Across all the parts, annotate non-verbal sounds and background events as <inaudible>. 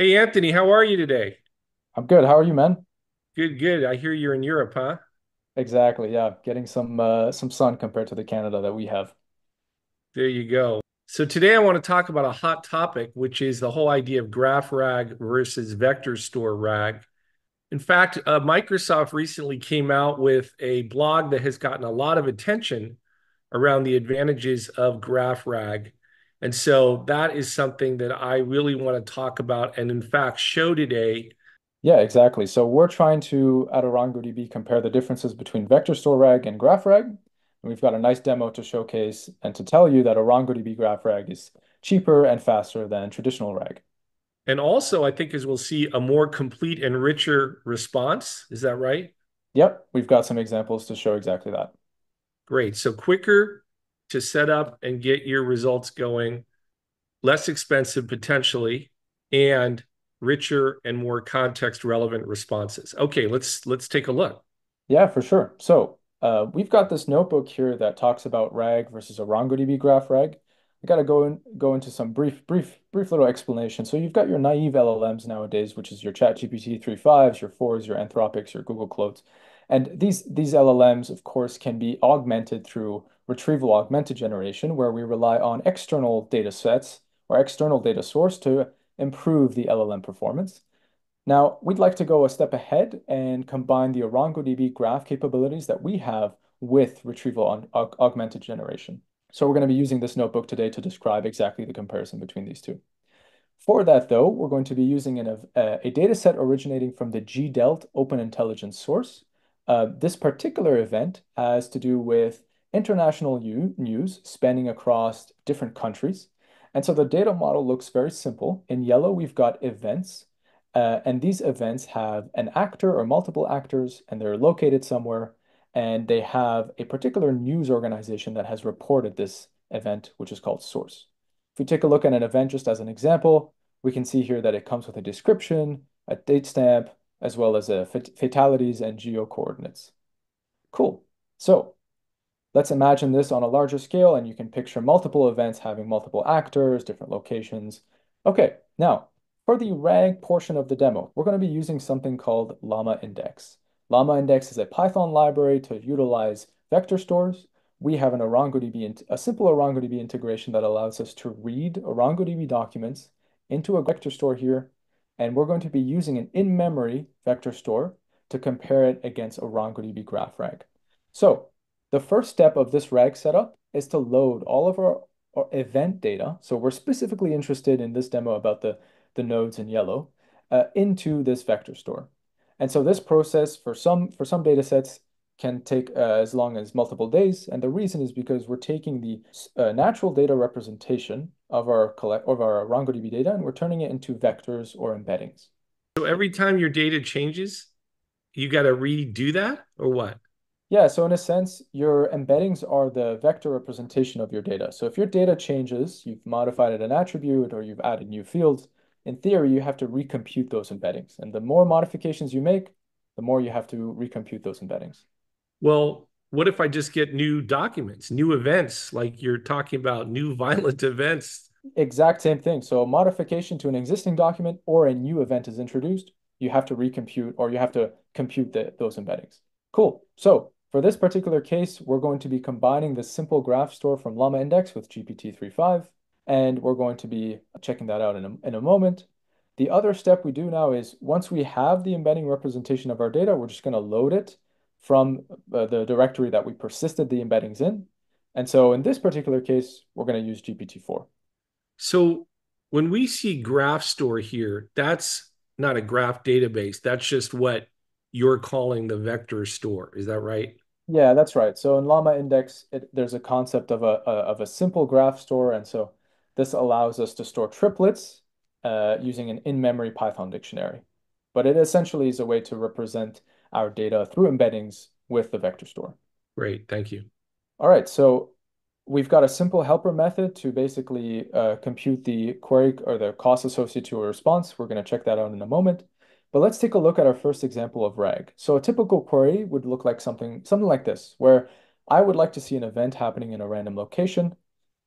Hey Anthony, how are you today? I'm good. How are you, man? Good, good. I hear you're in Europe, huh? Exactly. Yeah, getting some uh, some sun compared to the Canada that we have. There you go. So today I want to talk about a hot topic, which is the whole idea of graph RAG versus vector store RAG. In fact, uh, Microsoft recently came out with a blog that has gotten a lot of attention around the advantages of graph RAG. And so that is something that I really want to talk about and in fact show today Yeah, exactly. So we're trying to at ArangoDB compare the differences between vector store RAG and graph RAG. And we've got a nice demo to showcase and to tell you that ArangoDB graph RAG is cheaper and faster than traditional RAG. And also, I think as we'll see, a more complete and richer response. Is that right? Yep, we've got some examples to show exactly that. Great. So quicker to set up and get your results going, less expensive potentially, and richer and more context relevant responses. Okay, let's let's take a look. Yeah, for sure. So uh, we've got this notebook here that talks about RAG versus a ArangoDB graph RAG. I got to go in, go into some brief, brief, brief little explanation. So you've got your naive LLMs nowadays, which is your ChatGPT 3.5s, your 4s, your Anthropics, your Google Claudes. And these, these LLMs, of course, can be augmented through retrieval augmented generation, where we rely on external data sets or external data source to improve the LLM performance. Now, we'd like to go a step ahead and combine the ArangoDB graph capabilities that we have with retrieval aug augmented generation. So we're going to be using this notebook today to describe exactly the comparison between these two. For that, though, we're going to be using an, a, a data set originating from the GDELT Open Intelligence source. Uh, this particular event has to do with international news spanning across different countries. And so the data model looks very simple. In yellow, we've got events. Uh, and these events have an actor or multiple actors, and they're located somewhere, and they have a particular news organization that has reported this event, which is called source. If we take a look at an event just as an example, we can see here that it comes with a description, a date stamp, as well as uh, fat fatalities and geo coordinates. Cool. So let's imagine this on a larger scale, and you can picture multiple events having multiple actors, different locations. Okay, now for the RAG portion of the demo, we're going to be using something called Llama Index. Llama Index is a Python library to utilize vector stores. We have an ArangoDB, a simple ArangoDB integration that allows us to read ArangoDB documents into a vector store here, and we're going to be using an in-memory vector store to compare it against ArangoDB graph RAG. So the first step of this RAG setup is to load all of our, our event data. So we're specifically interested in this demo about the the nodes in yellow, uh, into this vector store. And so this process for some for some data sets can take uh, as long as multiple days. And the reason is because we're taking the uh, natural data representation of our collect of our ArangoDB data and we're turning it into vectors or embeddings. So every time your data changes, you got to redo that or what? Yeah, so in a sense, your embeddings are the vector representation of your data. So if your data changes, you've modified an attribute or you've added new fields, in theory, you have to recompute those embeddings. And the more modifications you make, the more you have to recompute those embeddings. Well, what if I just get new documents, new events, like you're talking about new <laughs> violent events? Exact same thing. So a modification to an existing document or a new event is introduced, you have to recompute or you have to compute the, those embeddings. Cool. So for this particular case, we're going to be combining the simple graph store from Llama Index with GPT-3.5 and we're going to be checking that out in a, in a moment. The other step we do now is once we have the embedding representation of our data, we're just going to load it from uh, the directory that we persisted the embeddings in. And so in this particular case, we're going to use GPT-4. So when we see graph store here, that's not a graph database. That's just what you're calling the vector store. Is that right? Yeah, that's right. So in Llama Index, it, there's a concept of a, a, of a simple graph store. And so this allows us to store triplets uh, using an in-memory Python dictionary. But it essentially is a way to represent our data through embeddings with the vector store. Great, thank you. All right, so we've got a simple helper method to basically uh, compute the query or the cost associated to a response. We're going to check that out in a moment. But let's take a look at our first example of RAG. So a typical query would look like something, something like this, where I would like to see an event happening in a random location.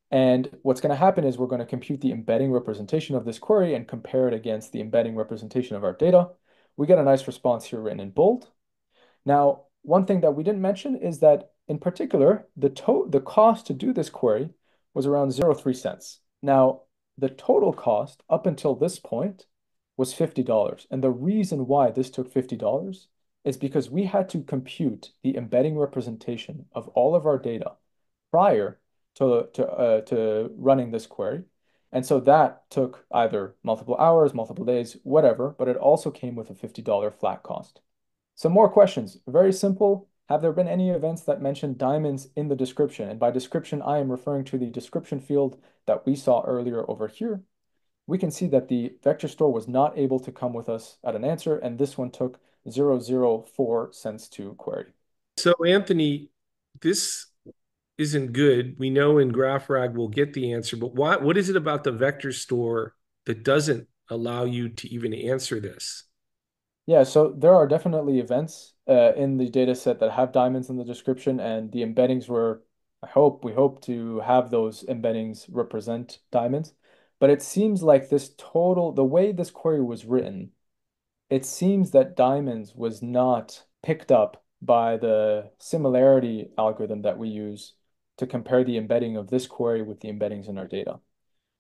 And what's going to happen is we're going to compute the embedding representation of this query and compare it against the embedding representation of our data. We get a nice response here written in bold. Now, one thing that we didn't mention is that in particular, the, to the cost to do this query was around 0.3 cents. Now, the total cost up until this point was $50. And the reason why this took $50 is because we had to compute the embedding representation of all of our data prior to, to, uh, to running this query. And so that took either multiple hours, multiple days, whatever, but it also came with a $50 flat cost. Some more questions. Very simple. Have there been any events that mention diamonds in the description? And by description, I am referring to the description field that we saw earlier over here. We can see that the vector store was not able to come with us at an answer, and this one took 004 cents to query. So, Anthony, this isn't good. We know in GraphRag we'll get the answer, but what, what is it about the vector store that doesn't allow you to even answer this? Yeah, so there are definitely events uh, in the data set that have diamonds in the description, and the embeddings were, I hope, we hope to have those embeddings represent diamonds. But it seems like this total, the way this query was written, it seems that diamonds was not picked up by the similarity algorithm that we use to compare the embedding of this query with the embeddings in our data.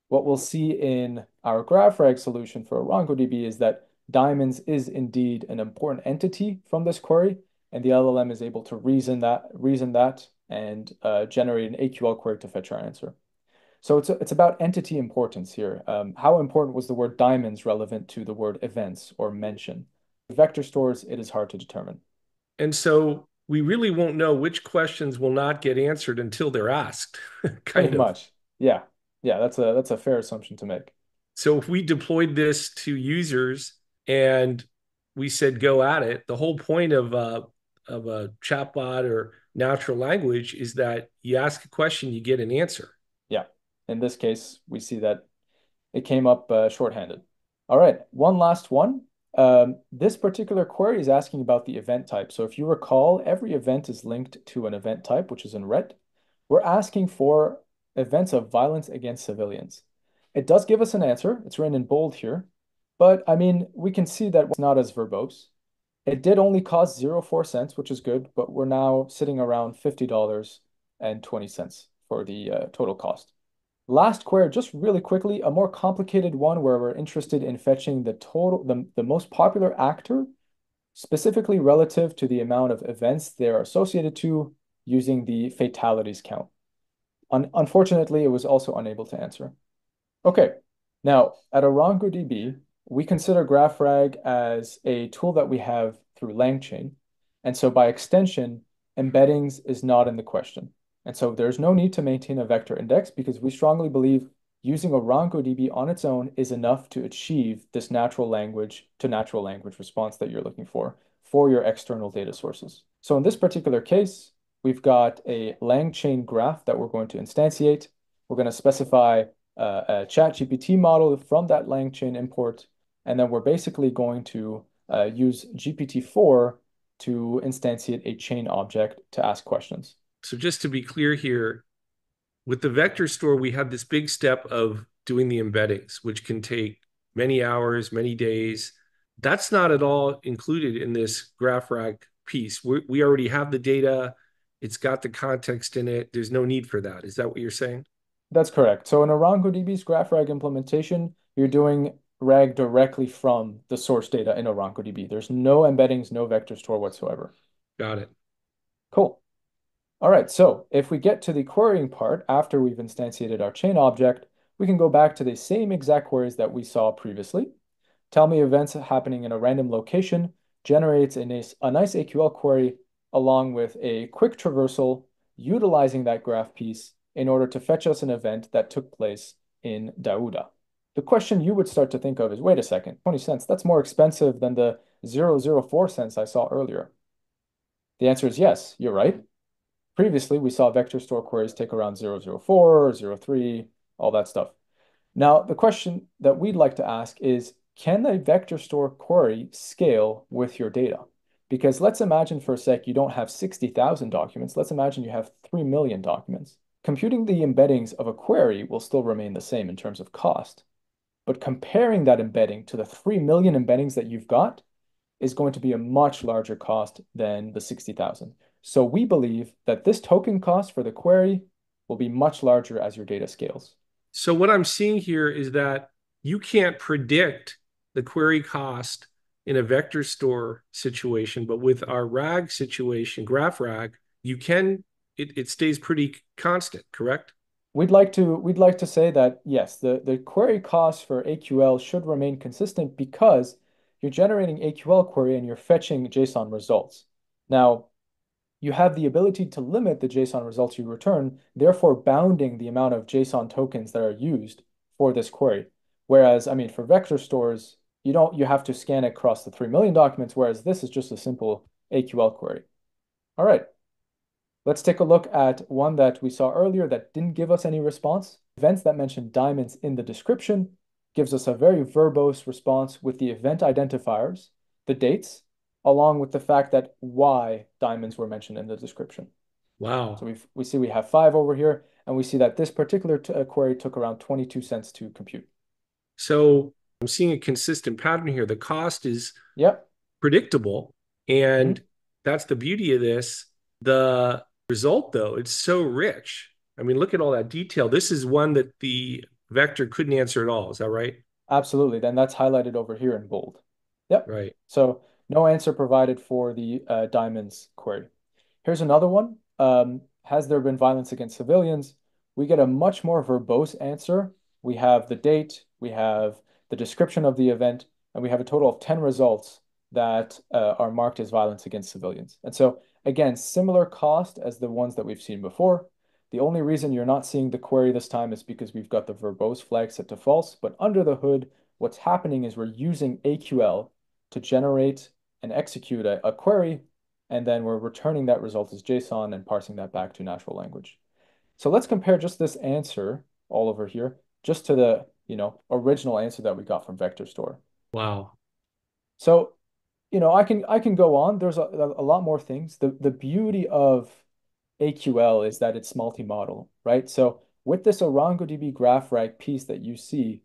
What we'll see in our GraphRag solution for ArangoDB is that diamonds is indeed an important entity from this query, and the LLM is able to reason that, reason that and uh, generate an AQL query to fetch our answer. So it's, it's about entity importance here. Um, how important was the word diamonds relevant to the word events or mention? Vector stores, it is hard to determine. And so we really won't know which questions will not get answered until they're asked. <laughs> kind Pretty of. much. Yeah. Yeah, that's a that's a fair assumption to make. So if we deployed this to users and we said go at it, the whole point of uh, of a chatbot or natural language is that you ask a question, you get an answer. Yeah. In this case, we see that it came up uh, shorthanded. All right, one last one. Um, this particular query is asking about the event type. So if you recall, every event is linked to an event type, which is in red. We're asking for events of violence against civilians. It does give us an answer. It's written in bold here. But I mean, we can see that it's not as verbose. It did only cost 04 cents, which is good, but we're now sitting around $50.20 for the uh, total cost. Last query, just really quickly, a more complicated one where we're interested in fetching the total, the, the most popular actor, specifically relative to the amount of events they're associated to using the fatalities count. Un unfortunately, it was also unable to answer. Okay, now at ArangoDB, we consider GraphRag as a tool that we have through LangChain. And so by extension, embeddings is not in the question. And so there's no need to maintain a vector index because we strongly believe using ArangoDB on its own is enough to achieve this natural language to natural language response that you're looking for for your external data sources. So in this particular case, we've got a LangChain graph that we're going to instantiate. We're going to specify uh, a ChatGPT model from that LangChain import, and then we're basically going to uh, use GPT-4 to instantiate a chain object to ask questions. So just to be clear here, with the vector store, we have this big step of doing the embeddings, which can take many hours, many days. That's not at all included in this graph GraphRag piece. we we already have the data. It's got the context in it. There's no need for that. Is that what you're saying? That's correct. So in ArangoDB's GraphRag implementation, you're doing RAG directly from the source data in ArangoDB. There's no embeddings, no vector store whatsoever. Got it. Cool. All right, so if we get to the querying part after we've instantiated our chain object, we can go back to the same exact queries that we saw previously. Tell me events happening in a random location generates a nice, a nice AQL query along with a quick traversal utilizing that graph piece in order to fetch us an event that took place in Dauda. The question you would start to think of is, wait a second, 20 cents, that's more expensive than the 004 cents I saw earlier. The answer is yes, you're right. Previously, we saw vector store queries take around 004, 03, all that stuff. Now, the question that we'd like to ask is, can a vector store query scale with your data? Because let's imagine for a sec you don't have 60,000 documents. Let's imagine you have 3 million documents. computing the embeddings of a query will still remain the same in terms of cost. But comparing that embedding to the 3 million embeddings that you've got is going to be a much larger cost than the 60,000. So we believe that this token cost for the query will be much larger as your data scales. So what I'm seeing here is that you can't predict the query cost in a vector store situation, but with our RAG situation, graph RAG, you can it, it stays pretty constant, correct? We'd like to we'd like to say that yes, the, the query cost for AQL should remain consistent because you're generating AQL query and you're fetching JSON results. Now, you have the ability to limit the JSON results you return, therefore bounding the amount of JSON tokens that are used for this query. Whereas, I mean, for vector stores, you don't you have to scan across the 3 million documents, whereas this is just a simple AQL query. All right. Let's take a look at one that we saw earlier that didn't give us any response. Events that mention diamonds in the description gives us a very verbose response with the event identifiers, the dates, along with the fact that why diamonds were mentioned in the description. Wow. So we we see we have five over here, and we see that this particular uh, query took around 22 cents to compute. So I'm seeing a consistent pattern here. The cost is yep. predictable, and mm-hmm. that's the beauty of this. The result, though, it's so rich. I mean, look at all that detail. This is one that the vector couldn't answer at all. Is that right? Absolutely. Then that's highlighted over here in bold. Yep. Right. So no answer provided for the uh, diamonds query. Here's another one. Um, has there been violence against civilians? We get a much more verbose answer. We have the date, we have the description of the event, and we have a total of 10 results that uh, are marked as violence against civilians. And so Again, similar cost as the ones that we've seen before. The only reason you're not seeing the query this time is because we've got the verbose flag set to false, but under the hood, what's happening is we're using AQL to generate and execute a, a query, and then we're returning that result as JSON and parsing that back to natural language. So let's compare just this answer all over here, just to the you know original answer that we got from Vector Store. Wow. So you know, I can I can go on. There's a, a lot more things. The the beauty of AQL is that it's multi-model, right? So with this ArangoDB graph rag piece that you see,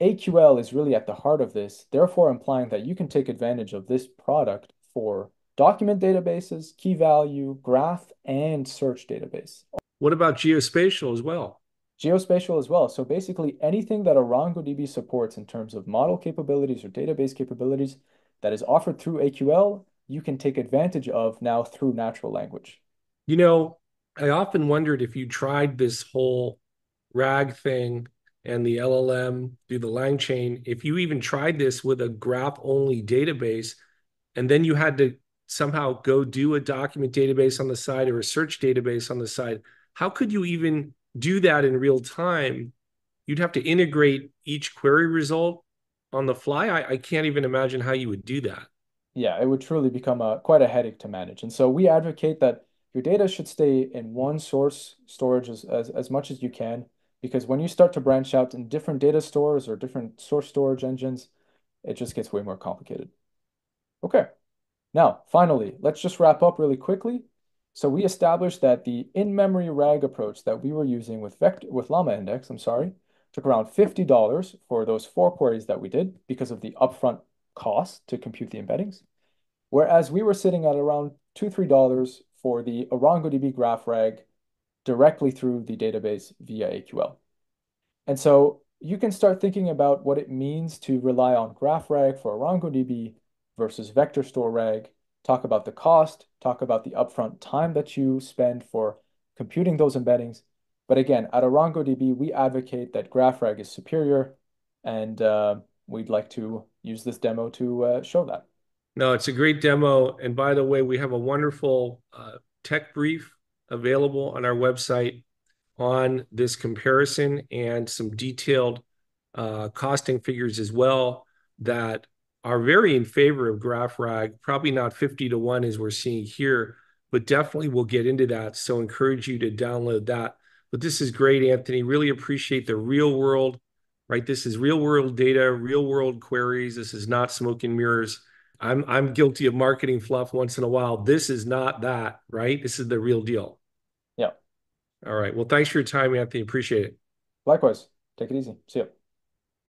AQL is really at the heart of this, therefore implying that you can take advantage of this product for document databases, key value, graph, and search database. What about geospatial as well? Geospatial as well. So basically anything that ArangoDB supports in terms of model capabilities or database capabilities, that is offered through AQL, you can take advantage of now through natural language. You know, I often wondered if you tried this whole RAG thing and the LLM through the LangChain, if you even tried this with a graph only database, and then you had to somehow go do a document database on the side or a search database on the side, how could you even do that in real time? You'd have to integrate each query result on the fly, I, I can't even imagine how you would do that. Yeah, it would truly become a quite a headache to manage. And so we advocate that your data should stay in one source storage as, as, as much as you can, because when you start to branch out in different data stores or different source storage engines, it just gets way more complicated. Okay, now finally, let's just wrap up really quickly. So we established that the in-memory RAG approach that we were using with vector with Llama Index, I'm sorry, took around $50 for those four queries that we did because of the upfront cost to compute the embeddings. Whereas we were sitting at around 2, $3 for the ArangoDB graph rag directly through the database via AQL. And so you can start thinking about what it means to rely on graph rag for ArangoDB versus vector store rag, talk about the cost, talk about the upfront time that you spend for computing those embeddings, but again, at ArangoDB, we advocate that GraphRag is superior, and uh, we'd like to use this demo to uh, show that. No, it's a great demo. And by the way, we have a wonderful uh, tech brief available on our website on this comparison and some detailed uh, costing figures as well that are very in favor of GraphRag. Probably not 50 to 1 as we're seeing here, but definitely we'll get into that. So encourage you to download that. But this is great, Anthony. Really appreciate the real world, right? This is real world data, real world queries. This is not smoke and mirrors. I'm I'm guilty of marketing fluff once in a while. This is not that, right? This is the real deal. Yeah. All right. Well, thanks for your time, Anthony. Appreciate it. Likewise, take it easy. See you.